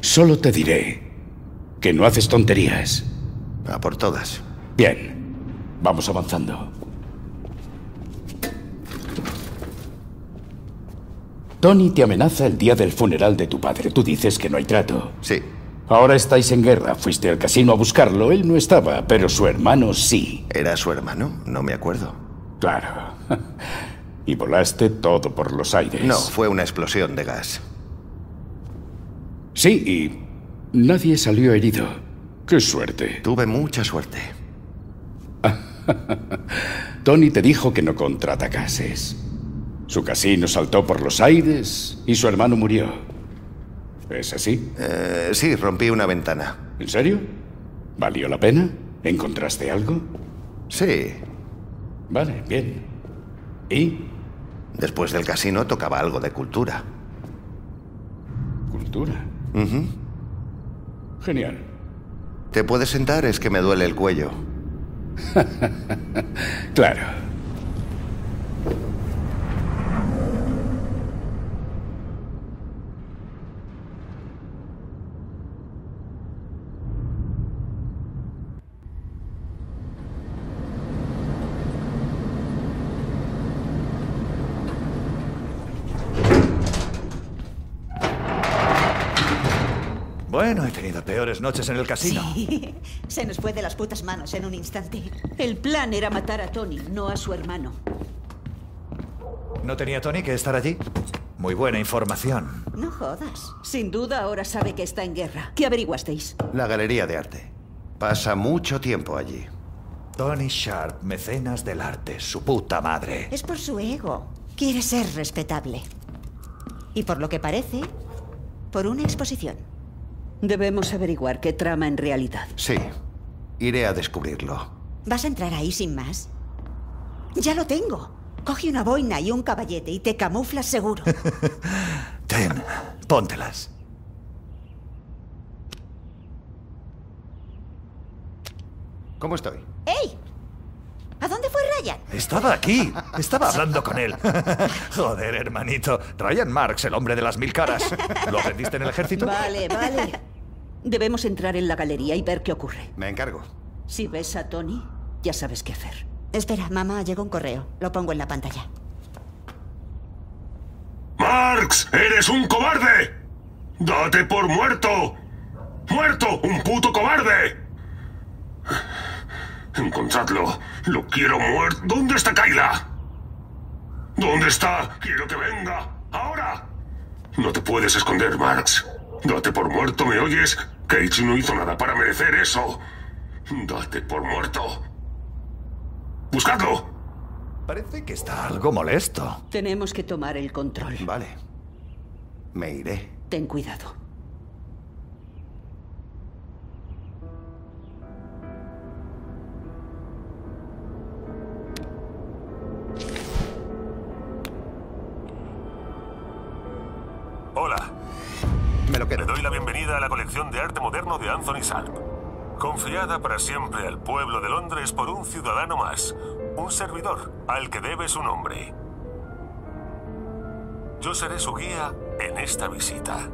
Solo te diré que no haces tonterías. A por todas. Bien, vamos avanzando. Tony te amenaza el día del funeral de tu padre. Tú dices que no hay trato. Sí. Ahora estáis en guerra. Fuiste al casino a buscarlo. Él no estaba, pero su hermano sí. ¿Era su hermano? No me acuerdo. Claro. Y volaste todo por los aires. No, fue una explosión de gas. Sí, y nadie salió herido. Qué suerte. Tuve mucha suerte. Tony te dijo que no contraatacases. Su casino saltó por los aires y su hermano murió. ¿Es así? Eh, sí, rompí una ventana. ¿En serio? ¿Valió la pena? ¿Encontraste algo? Sí. Vale, bien. ¿Y? Después del casino tocaba algo de cultura. ¿Cultura? Genial. ¿Te puedes sentar? Es que me duele el cuello. Claro. Bueno, he tenido peores noches en el casino. Sí, se nos fue de las putas manos en un instante. El plan era matar a Tony, no a su hermano. ¿No tenía Tony que estar allí? Muy buena información. No jodas. Sin duda ahora sabe que está en guerra. ¿Qué averiguasteis? La galería de arte. Pasa mucho tiempo allí. Tony Sharp, mecenas del arte, su puta madre. Es por su ego. Quiere ser respetable. Y por lo que parece, por una exposición. Debemos averiguar qué trama en realidad. Sí. Iré a descubrirlo. ¿Vas a entrar ahí sin más? Ya lo tengo. Coge una boina y un caballete y te camuflas seguro. Ten, póntelas. ¿Cómo estoy? ¡Ey! Estaba aquí. Estaba hablando con él. Joder, hermanito. Ryan Marks, el hombre de las mil caras. ¿Lo aprendiste en el ejército? Vale, vale. Debemos entrar en la galería y ver qué ocurre. Me encargo. Si ves a Tony, ya sabes qué hacer. Espera, mamá, llegó un correo. Lo pongo en la pantalla. ¡Marx! ¡Eres un cobarde! ¡Date por muerto! ¡Muerto! ¡Un puto cobarde! Encontradlo. Lo quiero muerto. ¿Dónde está Kyla? ¿Dónde está? Quiero que venga. ¡Ahora! No te puedes esconder, Marx. Date por muerto, ¿me oyes? Cage no hizo nada para merecer eso. Date por muerto. ¡Buscadlo! Parece que está algo molesto. Tenemos que tomar el control. Vale. Me iré. Ten cuidado. De arte moderno de Anthony Sharp. Confiada para siempre al pueblo de Londres por un ciudadano más. Un servidor al que debe su nombre. Yo seré su guía en esta visita.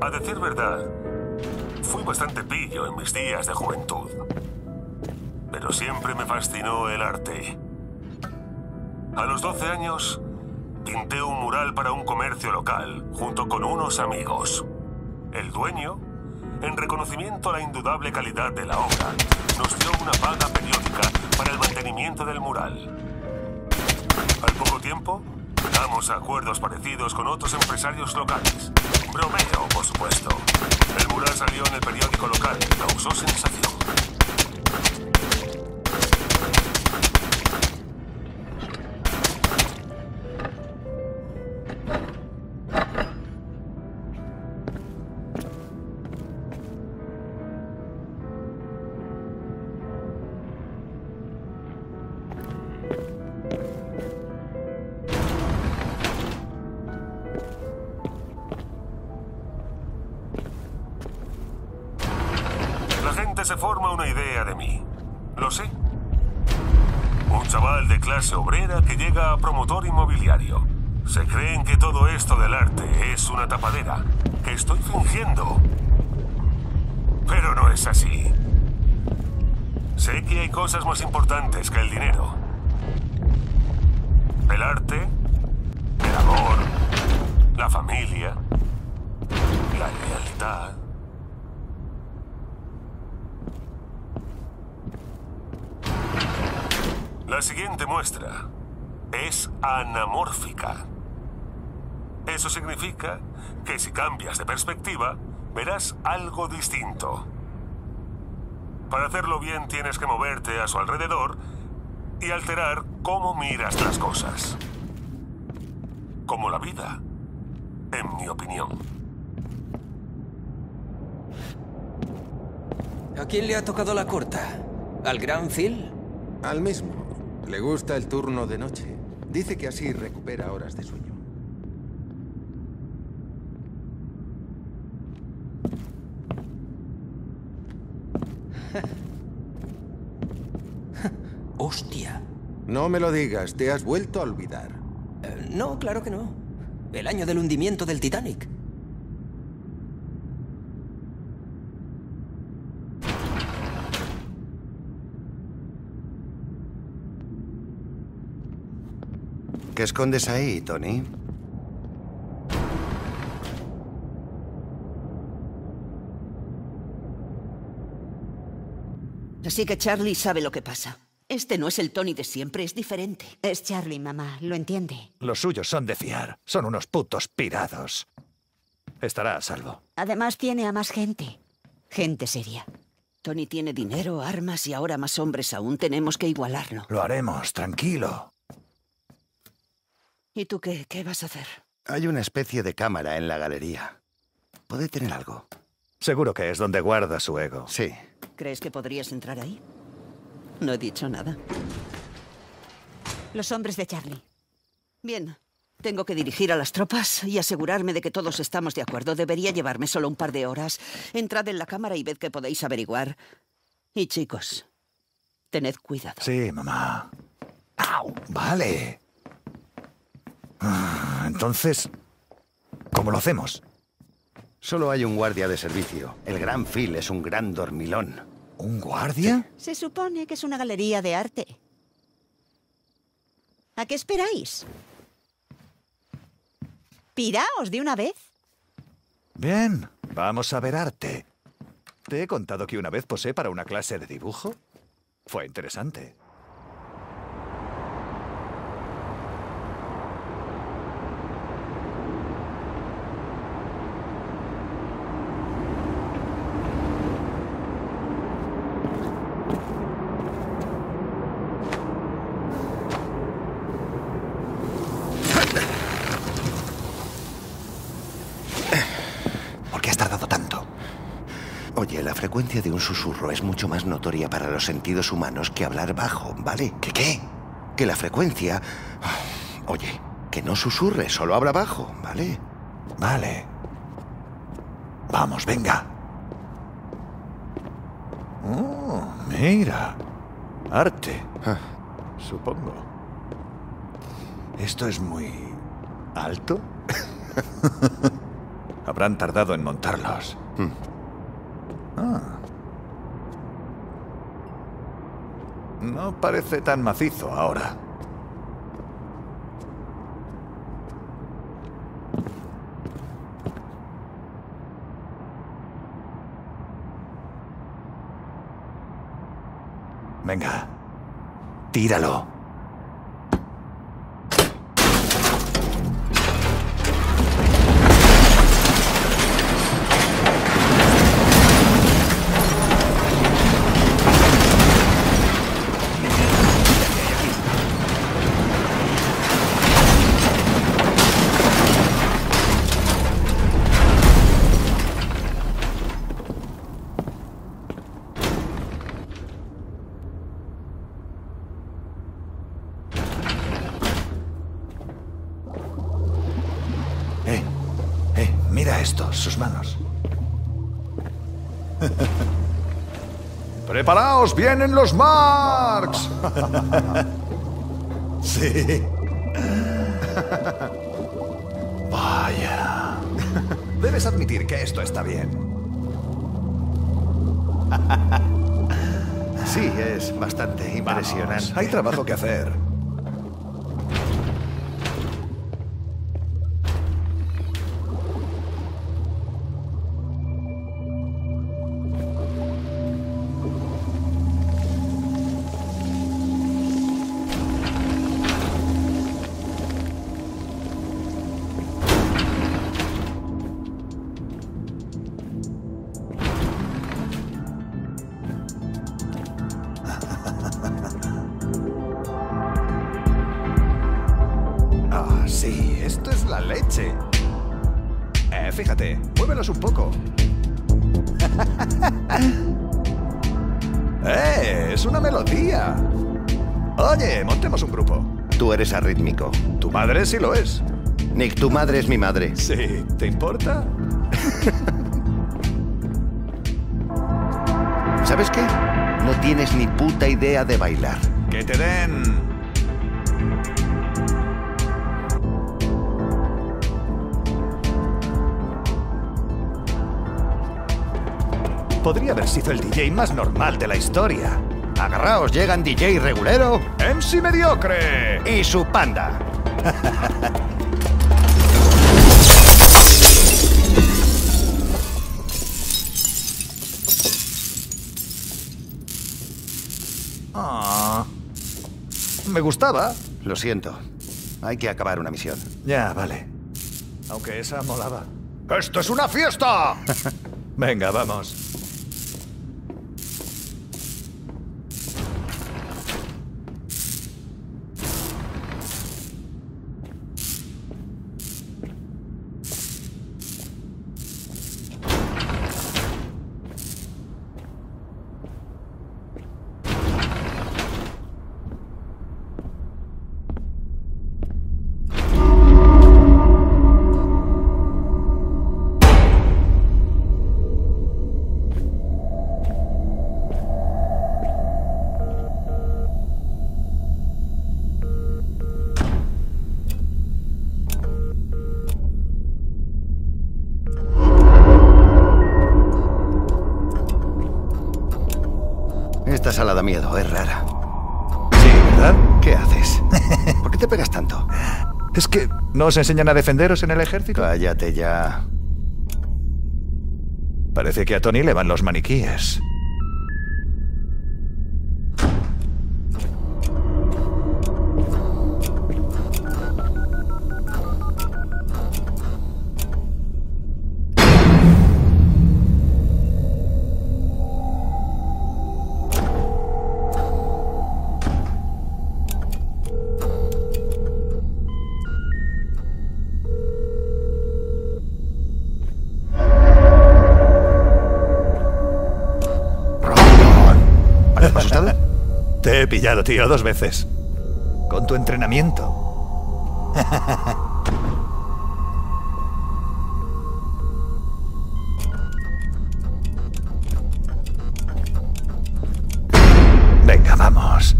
A decir verdad, fui bastante pillo en mis días de juventud. Pero siempre me fascinó el arte. A los 12 años, pinté un mural para un comercio local junto con unos amigos. El dueño, en reconocimiento a la indudable calidad de la obra, nos dio una paga periódica para el mantenimiento del mural. Al poco tiempo, llegamos a acuerdos parecidos con otros empresarios locales. Bromeo, por supuesto. El mural salió en el periódico local y causó sensación. Se forma una idea de mí. Lo sé. Un chaval de clase obrera que llega a promotor inmobiliario. Se creen que todo esto del arte es una tapadera, que estoy fingiendo. Pero no es así. Sé que hay cosas más importantes que el dinero. Eso significa que si cambias de perspectiva, verás algo distinto. Para hacerlo bien tienes que moverte a su alrededor y alterar cómo miras las cosas. Como la vida, en mi opinión. ¿A quién le ha tocado la corta? ¿Al gran Phil? Al mismo. Le gusta el turno de noche. Dice que así recupera horas de sueño. Hostia. No me lo digas, te has vuelto a olvidar. Eh, no, claro que no. El año del hundimiento del Titanic. ¿Qué escondes ahí, Tony? Así que Charlie sabe lo que pasa. Este no es el Tony de siempre, es diferente. Es Charlie, mamá, lo entiende. Los suyos son de fiar. Son unos putos pirados. Estará a salvo. Además tiene a más gente. Gente seria. Tony tiene dinero, armas y ahora más hombres aún. Tenemos que igualarlo. Lo haremos, tranquilo. ¿Y tú qué? ¿Qué vas a hacer? Hay una especie de cámara en la galería. Puede tener algo. Seguro que es donde guarda su ego. Sí. ¿Crees que podrías entrar ahí? No he dicho nada. Los hombres de Charlie. Bien. Tengo que dirigir a las tropas y asegurarme de que todos estamos de acuerdo. Debería llevarme solo un par de horas. Entrad en la cámara y ved qué podéis averiguar. Y chicos, tened cuidado. Sí, mamá. ¡Au! Vale. Ah, Entonces, ¿cómo lo hacemos? Solo hay un guardia de servicio. El gran Phil es un gran dormilón. ¿Un guardia? Se supone que es una galería de arte. ¿A qué esperáis? ¿Piraos de una vez? Bien, vamos a ver arte. ¿Te he contado que una vez posé para una clase de dibujo? Fue interesante. ¿Por qué has tardado tanto? Oye, la frecuencia de un susurro es mucho más notoria para los sentidos humanos que hablar bajo, ¿vale? ¿Qué qué? Que la frecuencia... Oye, que no susurre, solo habla bajo, ¿vale? Vale. Vamos, venga. Oh, mira. Arte. Ah. Supongo. ¿Esto es muy... alto? Habrán tardado en montarlos. Hmm. Ah. No parece tan macizo ahora. Venga, tíralo. ¡Vienen los Marks! sí. Vaya. Debes admitir que esto está bien. Sí, es bastante impresionante. Vamos, hay trabajo que hacer. Sí lo es. Nick, tu madre es mi madre. Sí, ¿te importa? ¿Sabes qué? No tienes ni puta idea de bailar. Que te den. Podría haber sido el DJ más normal de la historia. Agarraos, llegan DJ regulero MC Mediocre. y su panda. Ah. Me gustaba. Lo siento. Hay que acabar una misión. Ya, vale. Aunque esa molaba. ¡Esto es una fiesta! Venga, vamos. Os enseñan a defenderos en el ejército. Cállate ya. Parece que a Tony le van los maniquíes. Pillado, tío, dos veces. Con tu entrenamiento. Venga, vamos.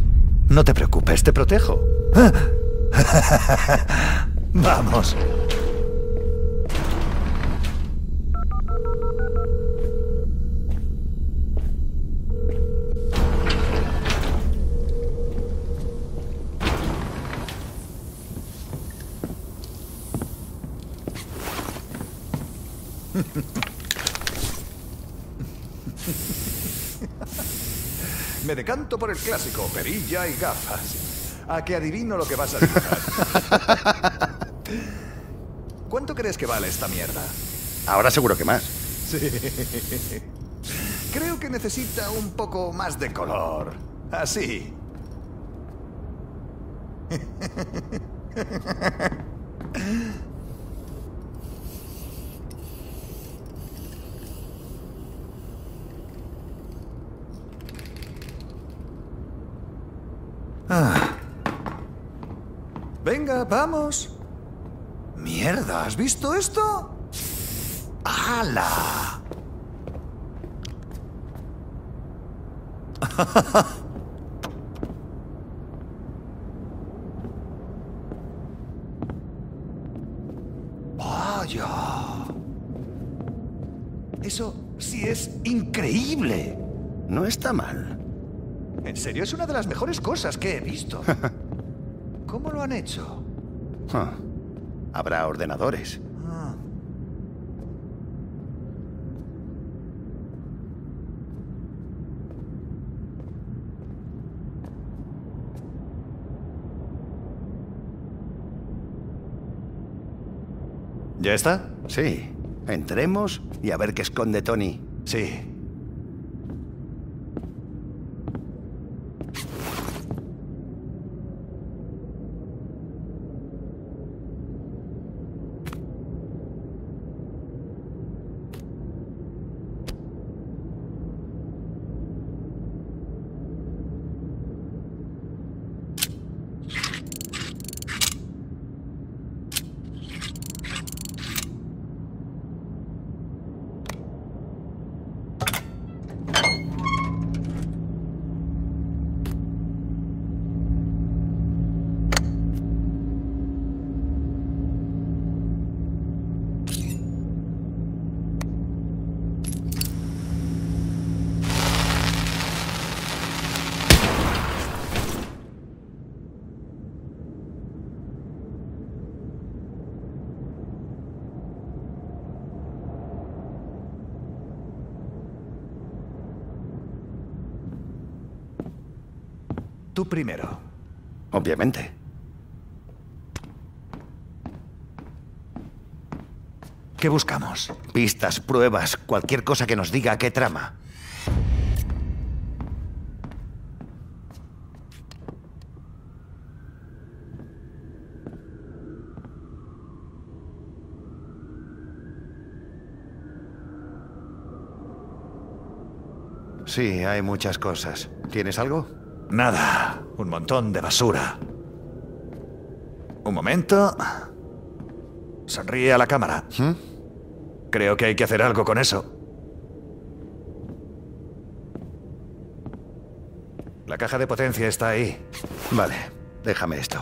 No te preocupes, te protejo. vamos. Por el clásico, perilla y gafas. A que adivino lo que vas a dibujar. ¿Cuánto crees que vale esta mierda? Ahora seguro que más. Creo que necesita un poco más de color. Así. Ah. Venga, vamos. Mierda, ¿has visto esto? ¡Hala! Vaya. Eso sí es increíble. No está mal. En serio, es una de las mejores cosas que he visto. ¿Cómo lo han hecho? Ah, Habrá ordenadores. Ah. ¿Ya está? Sí. Entremos y a ver qué esconde Tony. Sí. Tú primero. Obviamente. ¿Qué buscamos? Pistas, pruebas, cualquier cosa que nos diga qué trama. Sí, hay muchas cosas. ¿Tienes algo? Nada. Un montón de basura. Un momento. Sonríe a la cámara. Creo que hay que hacer algo con eso. La caja de potencia está ahí. Vale, déjame esto.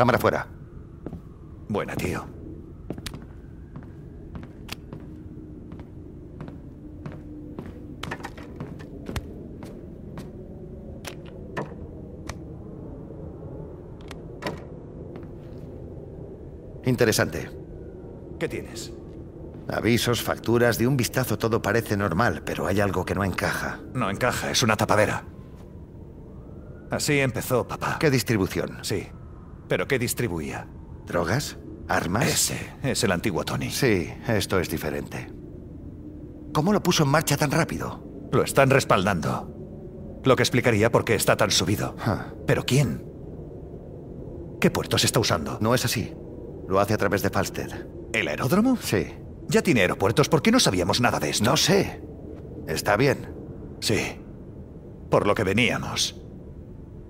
Cámara fuera. Buena, tío. Interesante. ¿Qué tienes? Avisos, facturas, de un vistazo todo parece normal, pero hay algo que no encaja. No encaja, es una tapadera. Así empezó, papá. ¿Qué distribución? Sí. ¿Pero qué distribuía? ¿Drogas? ¿Armas? Ese es el antiguo Tony. Sí, esto es diferente. ¿Cómo lo puso en marcha tan rápido? Lo están respaldando. Lo que explicaría por qué está tan subido. ¿Pero quién? ¿Qué puertos está usando? no es así. Lo hace a través de Falstead. ¿El aeródromo? Sí. Ya tiene aeropuertos. ¿Por qué no sabíamos nada de esto? No sé. Está bien. Sí. Por lo que veníamos.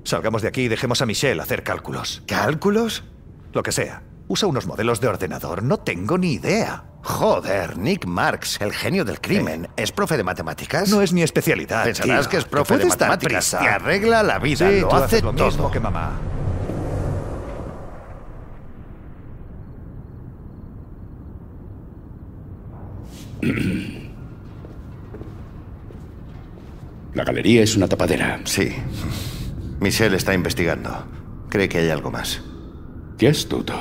Salgamos de aquí y dejemos a Michelle hacer cálculos. ¿Cálculos? Lo que sea. Usa unos modelos de ordenador. No tengo ni idea. Joder, Nick Marx, el genio del crimen, ¿es profe de matemáticas? No es mi especialidad. Pensarás tío. que es profe de matemáticas. Te arregla la vida, Sí, lo tú hace haces lo todo. mismo que mamá. La galería es una tapadera. Sí. Michelle está investigando. Cree que hay algo más. Qué astuto.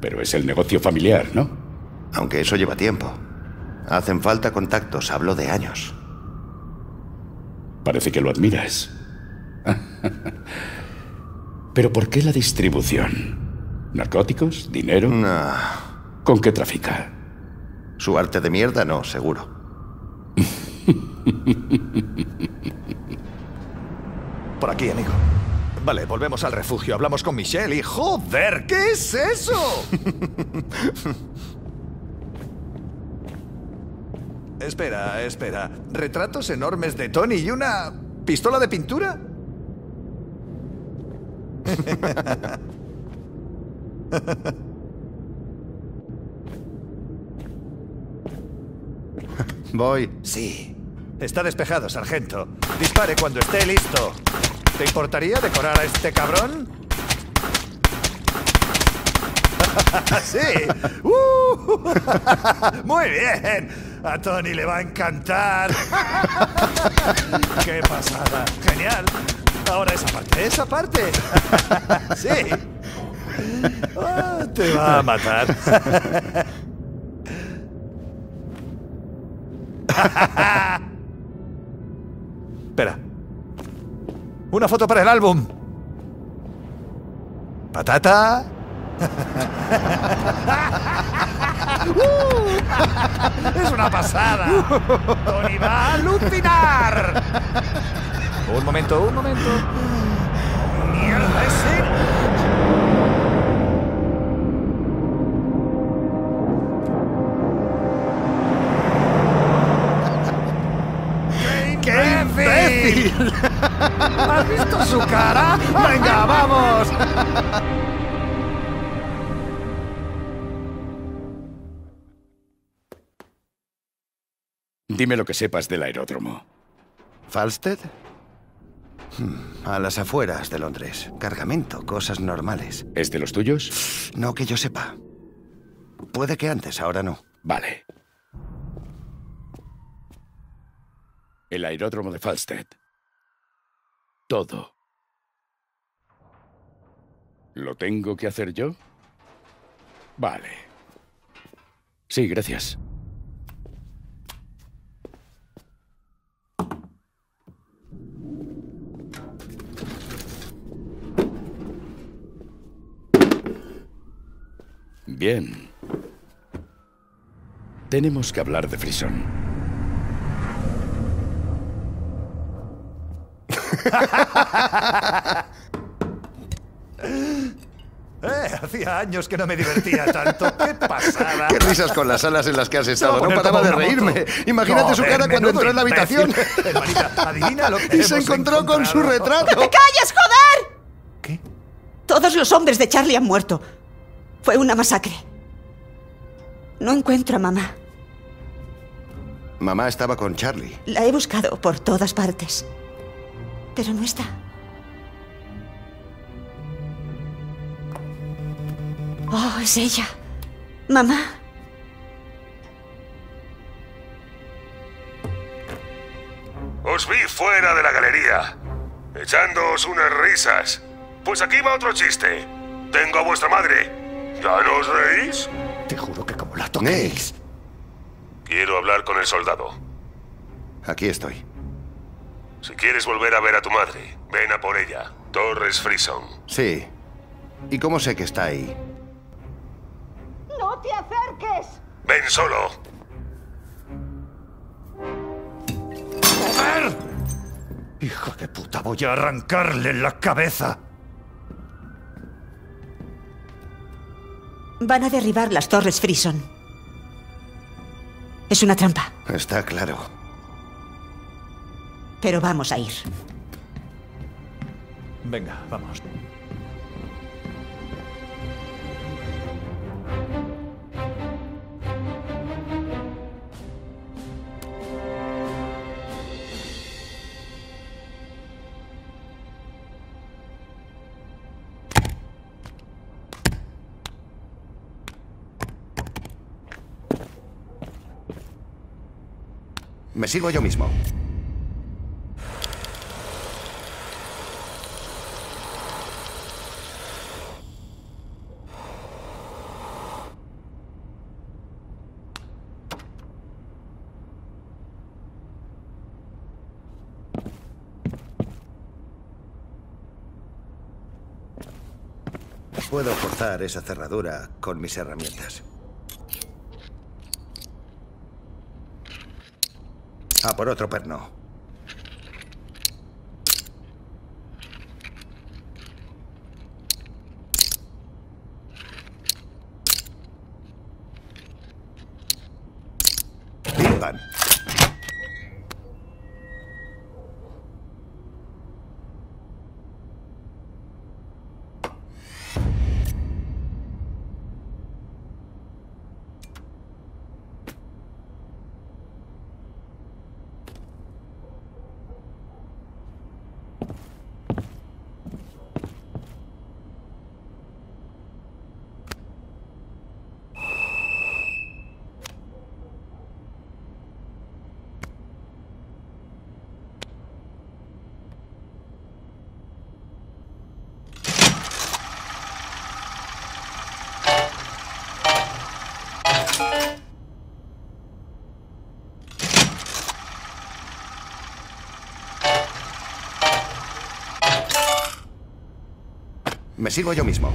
Pero es el negocio familiar, ¿no? Aunque eso lleva tiempo. Hacen falta contactos, hablo de años. Parece que lo admiras. Pero ¿por qué la distribución? ¿Narcóticos? ¿Dinero? No. ¿Con qué trafica? Su arte de mierda no, seguro. Por aquí, amigo. Vale, volvemos al refugio. Hablamos con Michelle y... ¡Joder! ¿Qué es eso? Espera, espera. ¿Retratos enormes de Tony y una pistola de pintura? Voy. Sí. Está despejado, sargento. Dispare cuando esté listo. ¿Te importaría decorar a este cabrón? sí. ¡Uh! Muy bien. A Tony le va a encantar. Qué pasada. Genial. Ahora esa parte, esa parte. sí. Ah, te va a matar. Espera. Una foto para el álbum. Patata. Es una pasada. Tony va a alucinar. Un momento, un momento. Mierda ese. ¿Has visto su cara? ¡Venga, vamos! Dime lo que sepas del aeródromo. ¿Falstead? Hmm, A las afueras de Londres. Cargamento, cosas normales. ¿Es de los tuyos? No que yo sepa. Puede que antes, ahora no. Vale. El aeródromo de Falstead. Todo. ¿Lo tengo que hacer yo? Vale. Sí, gracias. Bien. Tenemos que hablar de Frison. Eh, hacía años que no me divertía tanto. ¡Qué pasada! Qué risas con las salas en las que has estado. No paraba de reírme. moto. Imagínate su cara cuando entró en la habitación. Hermanita, adivina lo que Y se encontró con su retrato. ¡Calles, joder! ¿Qué? Todos los hombres de Charlie han muerto. Fue una masacre. No encuentro a mamá. Mamá estaba con Charlie. La he buscado por todas partes. Pero no está. Oh, es ella. Mamá. Os vi fuera de la galería, echándoos unas risas. Pues aquí va otro chiste. Tengo a vuestra madre. ¿Ya no os reís? Te juro que como la toquéis. Quiero hablar con el soldado. aquí estoy. Si quieres volver a ver a tu madre, ven a por ella. Torres Frison. Sí. ¿Y cómo sé que está ahí? ¡No te acerques! Ven solo. ¡Joder! Hijo de puta, voy a arrancarle la cabeza. Van a derribar las torres Frison. Es una trampa, Está claro. Pero vamos a ir. Venga, vamos. Me sigo yo mismo. Puedo forzar esa cerradura con mis herramientas. A por otro perno. Me sigo yo mismo.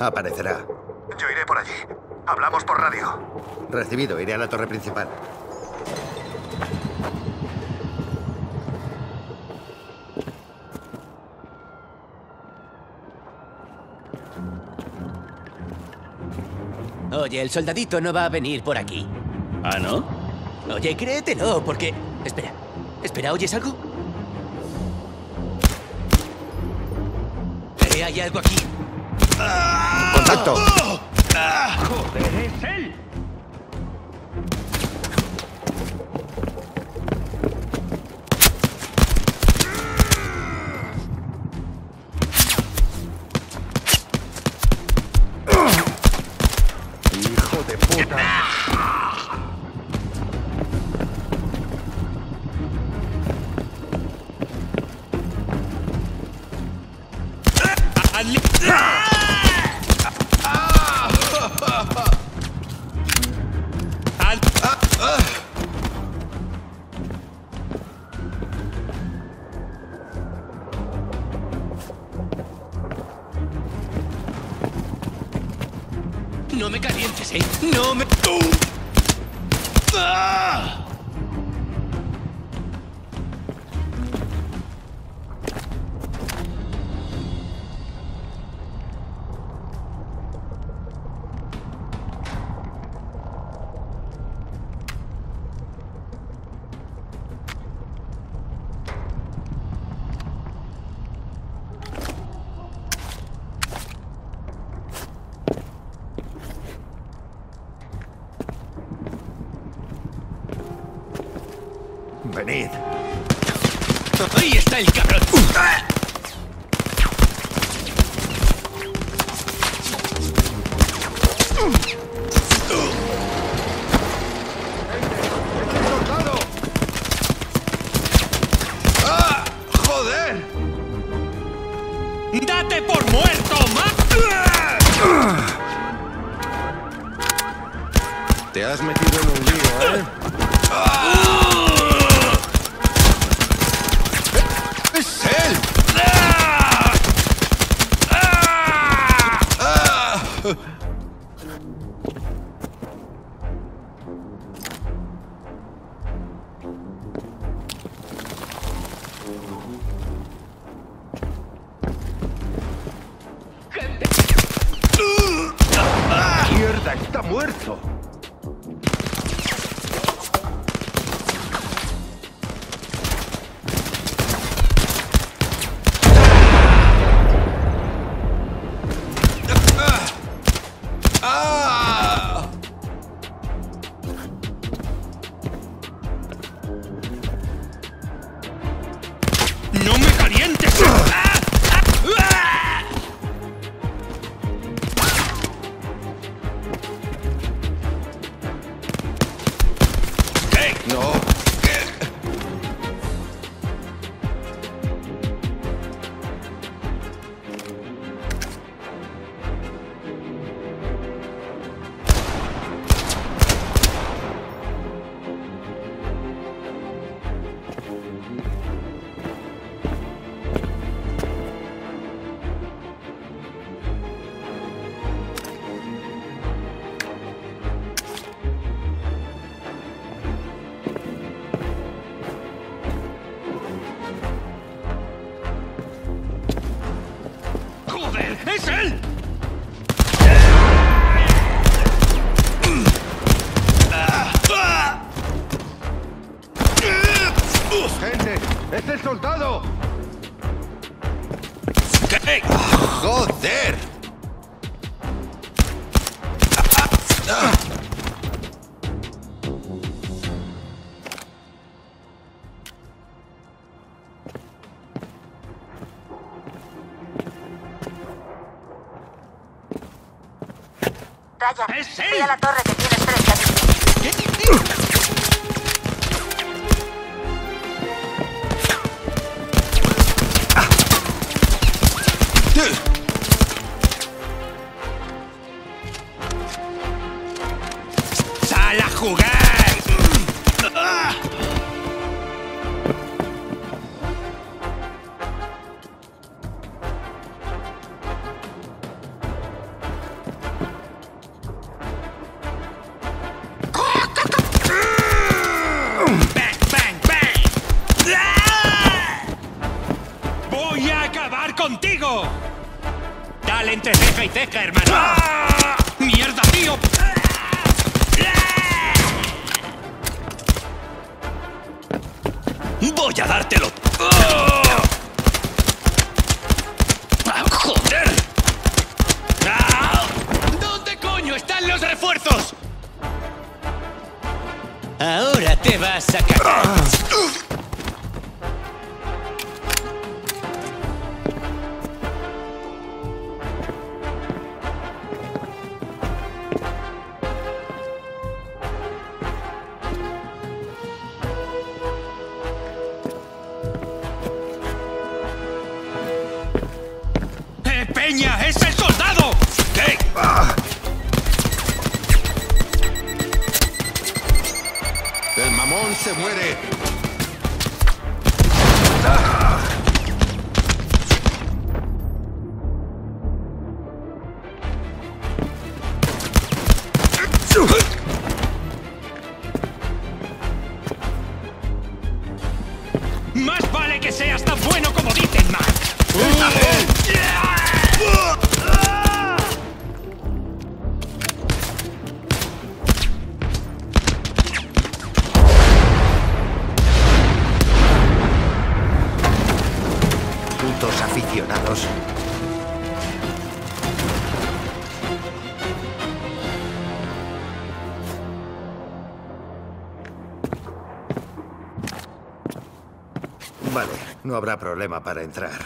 Aparecerá. Yo iré por allí. Hablamos por radio. Recibido, iré a la torre principal. Oye, el soldadito no va a venir por aquí. ¿Ah, no? Oye, créetelo, porque... Espera, espera, ¿oyes algo? Eh, hay algo aquí. ¡Contacto! Hijo ¡Ahí está el cabrón! ¡Ah! ¡Es él! a la torre ¡Voy a dártelo! ¡Ah, ¡Joder! ¡Ah! ¿Dónde coño están los refuerzos? Ahora te vas a cagar. No habrá problema para entrar.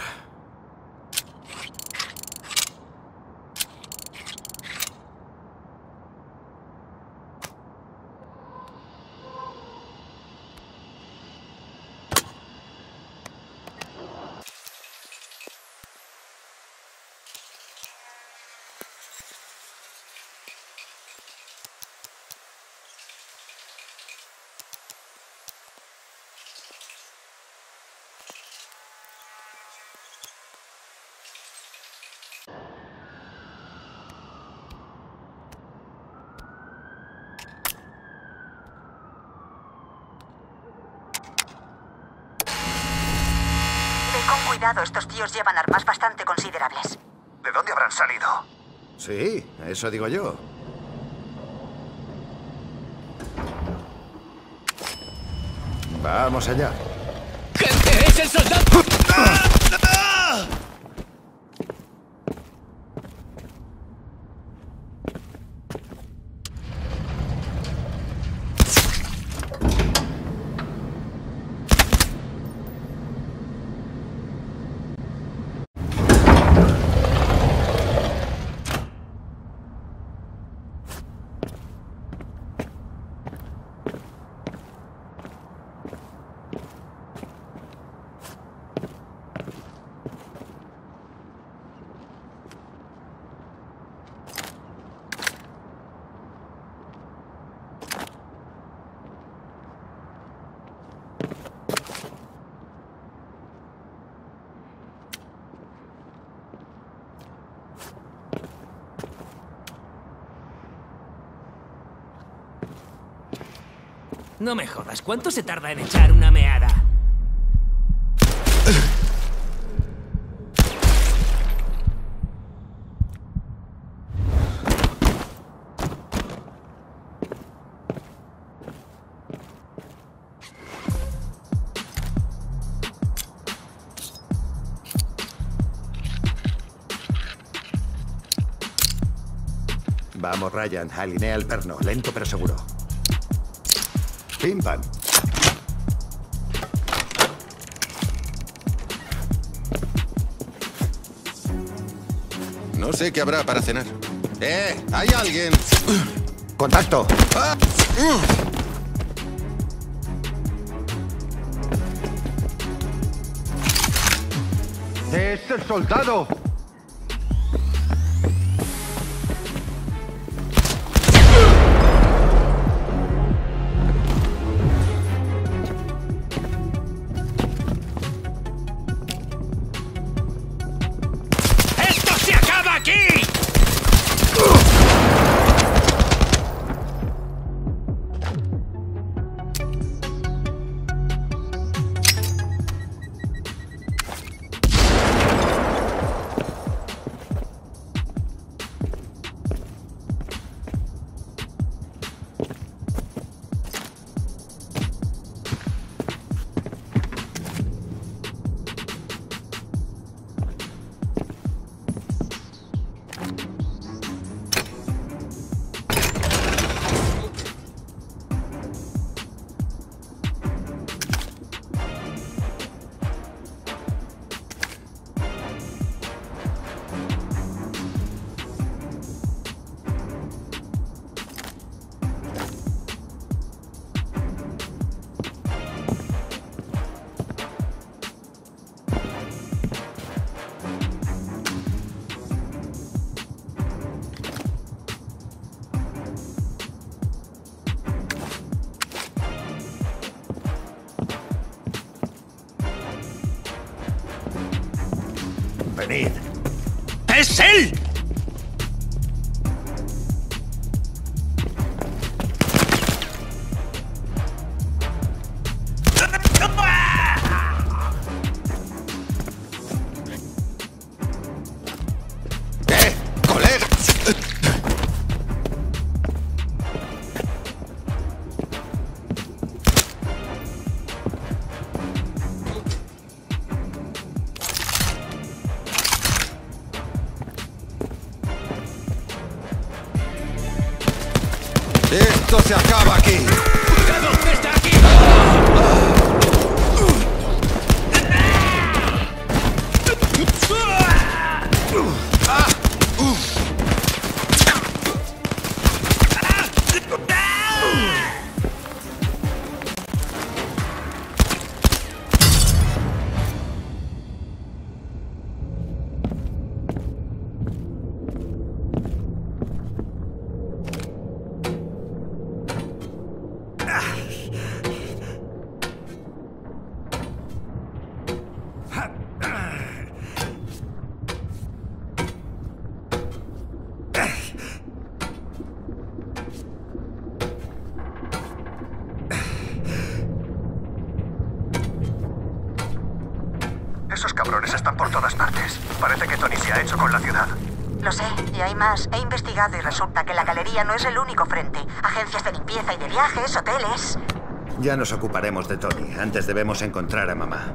Ve con cuidado, estos tíos llevan armas bastante considerables. ¿De dónde habrán salido? Sí, eso digo yo. Vamos allá. ¡Gente, es el soldado! No me jodas, ¿cuánto se tarda en echar una meada? Vamos, Ryan, alinea el perno, lento pero seguro. No sé qué habrá para cenar. ¡Eh! ¡Hay alguien! ¡Contacto! ¡Ah! ¡Es el soldado! ¡Es él! Y resulta que la galería no es el único frente. Agencias de limpieza y de viajes, hoteles. Ya nos ocuparemos de Tony. Antes debemos encontrar a mamá.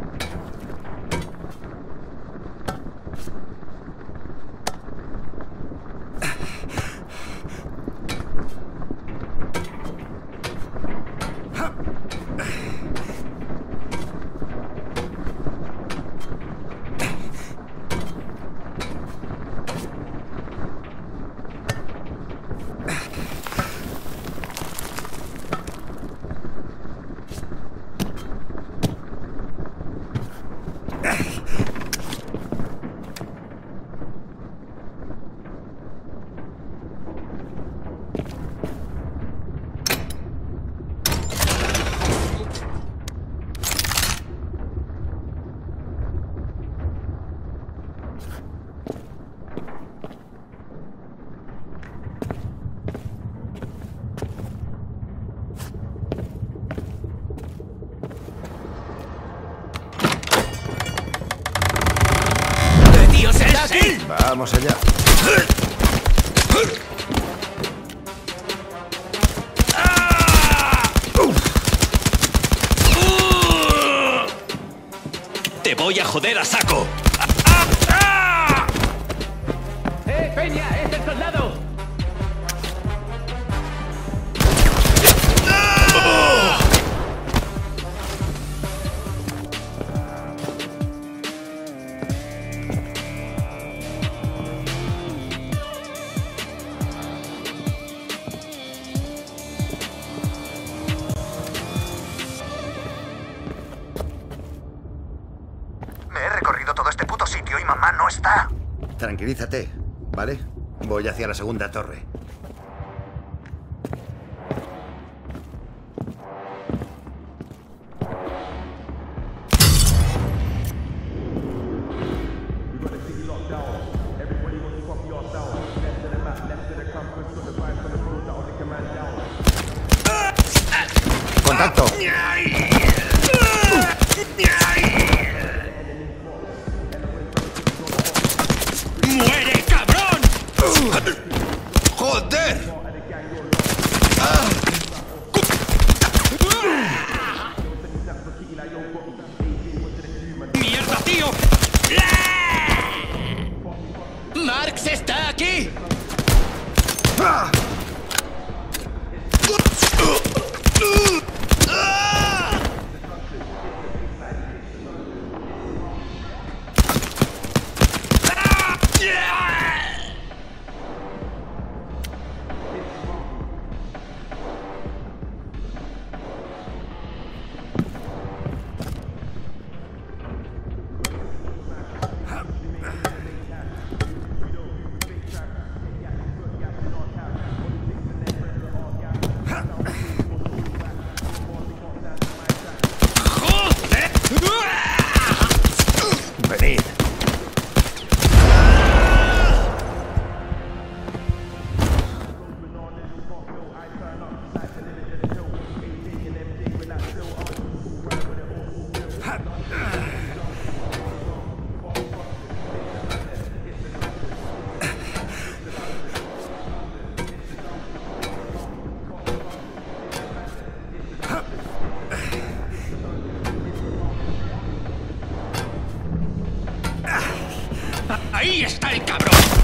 Tranquilízate, ¿vale? Voy hacia la segunda torre. Cabrón!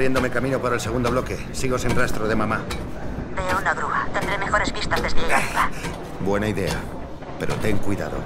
Abriéndome camino por el segundo bloque. Sigo sin rastro de mamá. Veo una grúa. Tendré mejores vistas desde ahí arriba. Buena idea. Pero ten cuidado.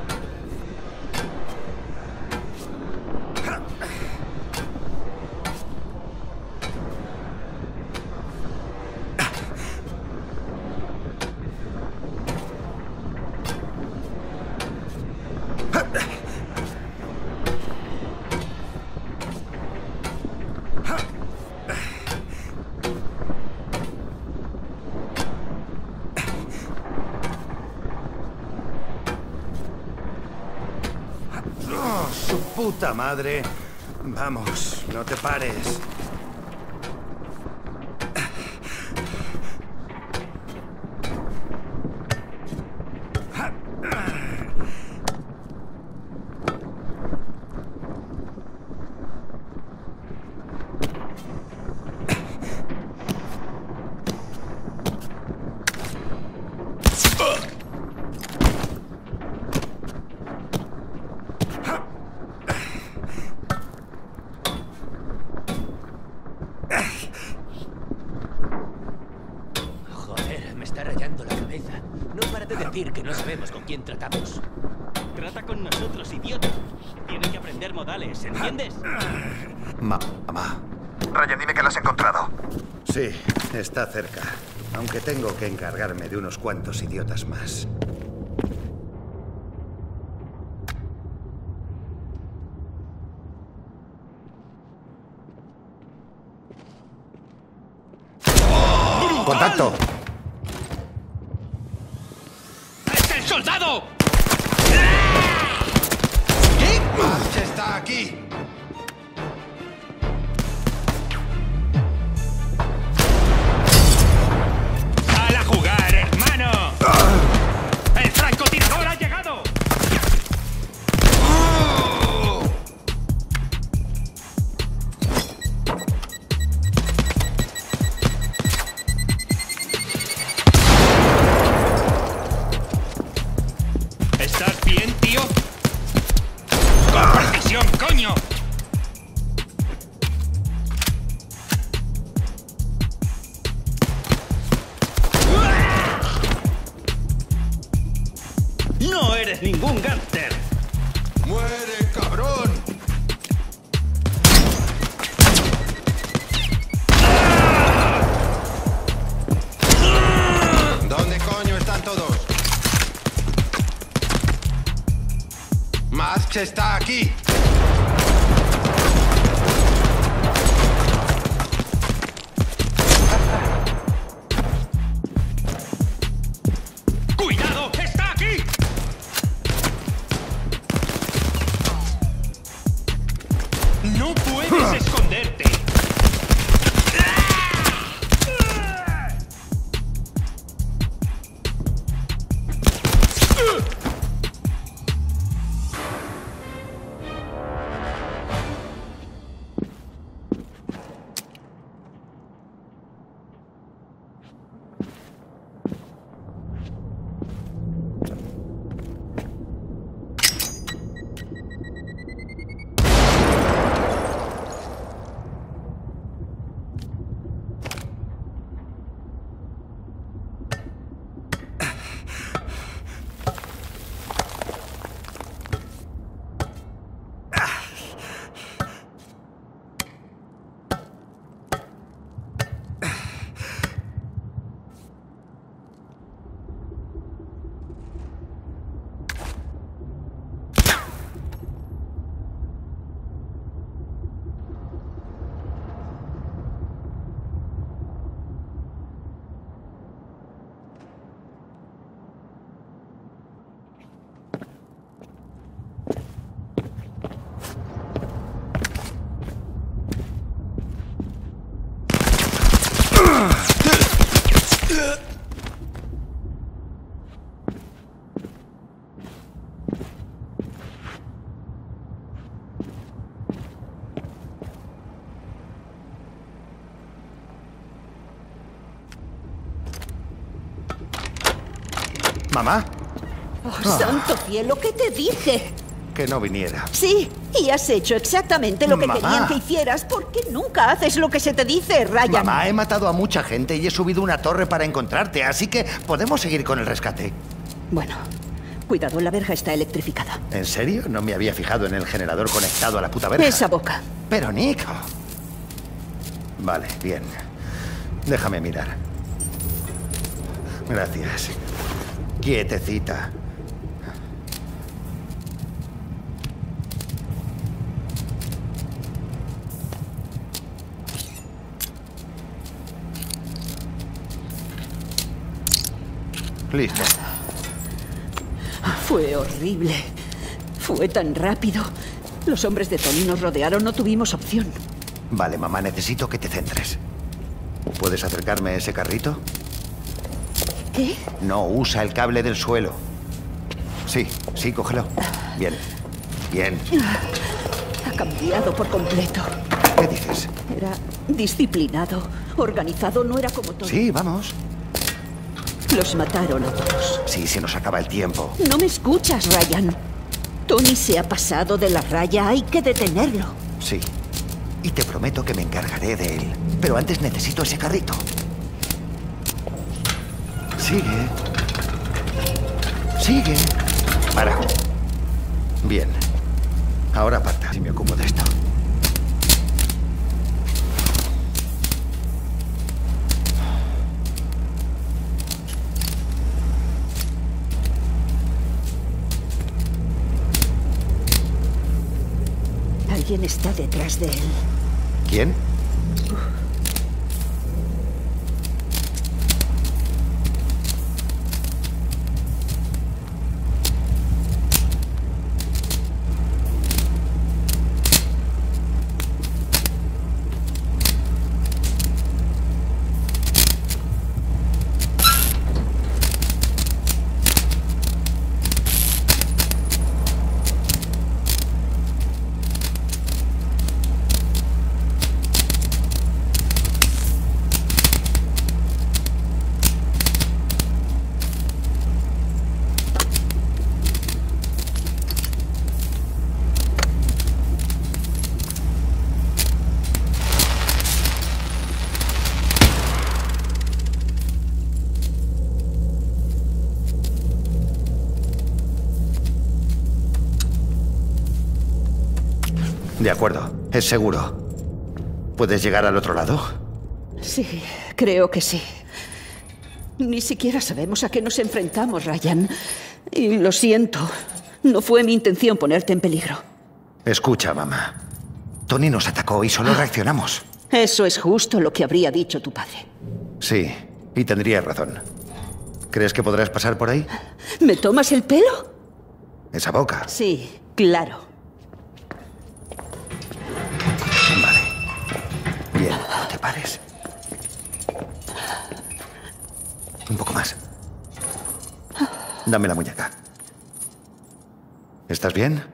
¡Oh, su puta madre! Vamos, no te pares. Joder, me está rayando la cabeza. No para de decir que no sabemos con quién tratamos. Trata con nosotros, idiota. Tienes que aprender modales, ¿entiendes? Mamá. Ryan, dime que lo has encontrado. Sí, está cerca. Aunque tengo que encargarme de unos cuantos idiotas más. ¿Mamá? Oh, Ah. santo cielo, ¿qué te dije? Que no viniera. Sí, y has hecho exactamente lo que Mamá. querían que hicieras. ¿Por qué nunca haces lo que se te dice, Ryan? Mamá, he matado a mucha gente y he subido una torre para encontrarte, así que podemos seguir con el rescate. Bueno, cuidado, la verja está electrificada. ¿En serio? No me había fijado en el generador conectado a la puta verja. Esa boca. Pero, Nico. Vale, bien. Déjame mirar. Gracias. Quietecita. Listo. Fue horrible. Fue tan rápido. Los hombres de Tony nos rodearon, no tuvimos opción. Vale, mamá, necesito que te centres. ¿Puedes acercarme a ese carrito? ¿Qué? No, usa el cable del suelo. Sí, sí, cógelo. Bien. Bien. Ha cambiado por completo. ¿Qué dices? Era disciplinado, organizado, no era como Tony. Sí, vamos. Los mataron a todos. Sí, se nos acaba el tiempo. No me escuchas, Ryan. Tony se ha pasado de la raya, hay que detenerlo. Sí. Y te prometo que me encargaré de él. Pero antes necesito ese carrito. Sigue. Sigue. Para. Bien. Ahora aparta si me ocupo de esto. Alguien está detrás de él. ¿Quién? De acuerdo, es seguro. ¿Puedes llegar al otro lado? Sí, creo que sí. Ni siquiera sabemos a qué nos enfrentamos, Ryan. Y lo siento. No fue mi intención ponerte en peligro. Escucha, mamá. Tony nos atacó y solo reaccionamos. Eso es justo lo que habría dicho tu padre. Sí, y tendrías razón. ¿Crees que podrás pasar por ahí? ¿Me tomas el pelo? Esa boca. Sí, claro. Bien, no te pares. Un poco más. Dame la muñeca. ¿Estás bien?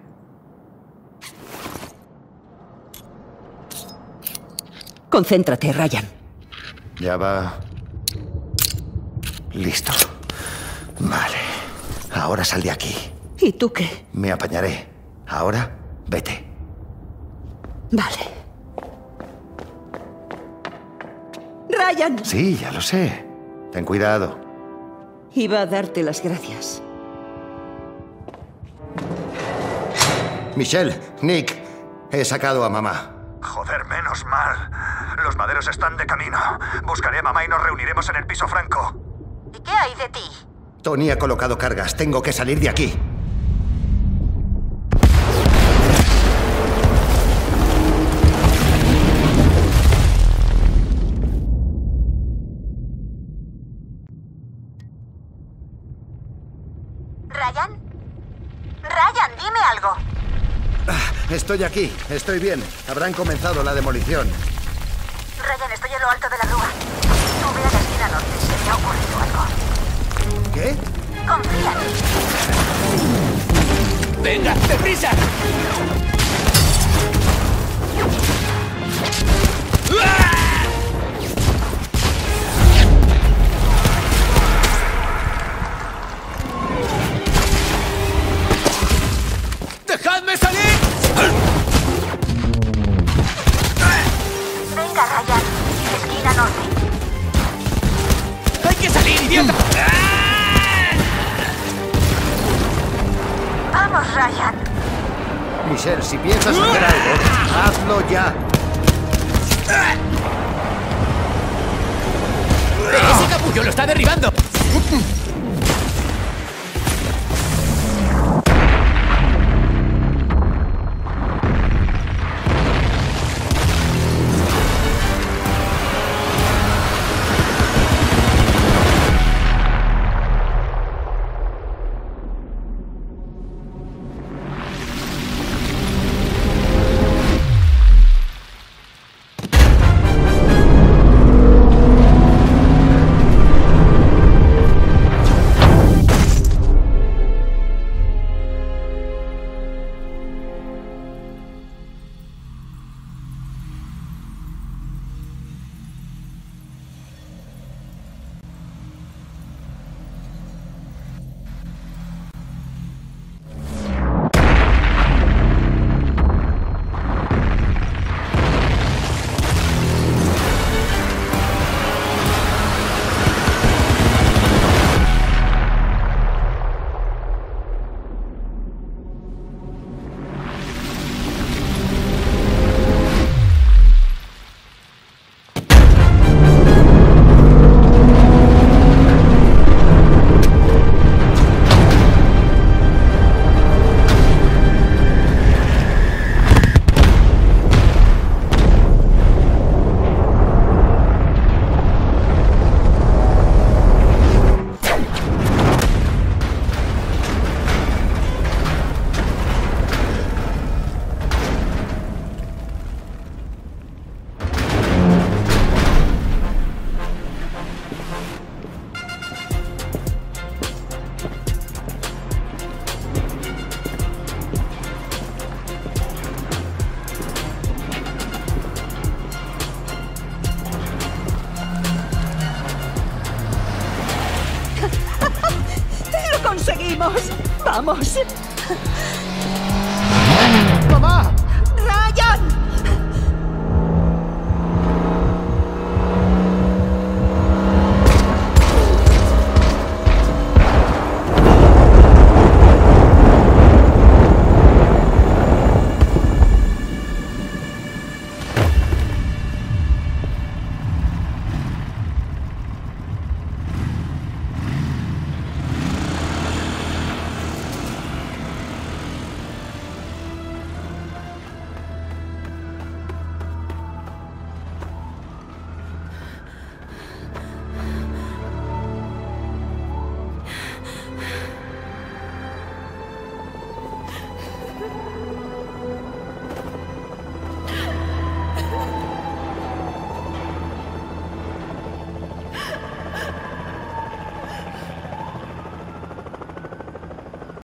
Concéntrate, Ryan. Ya va. Listo. Vale. Ahora sal de aquí. ¿Y tú qué? Me apañaré. Ahora, vete. Vale. Ryan. Sí, ya lo sé. Ten cuidado. Iba a darte las gracias. Michelle, Nick, he sacado a mamá. Joder, menos mal. Los maderos están de camino. Buscaré a mamá y nos reuniremos en el piso franco. ¿Y qué hay de ti? Tony ha colocado cargas. Tengo que salir de aquí. Estoy aquí. Estoy bien. Habrán comenzado la demolición. Ryan, estoy en lo alto de la grúa. Tú ve a la esquina norte. Se me ha ocurrido algo. ¿Qué? Confía en mí. ¡Venga, deprisa! Algo,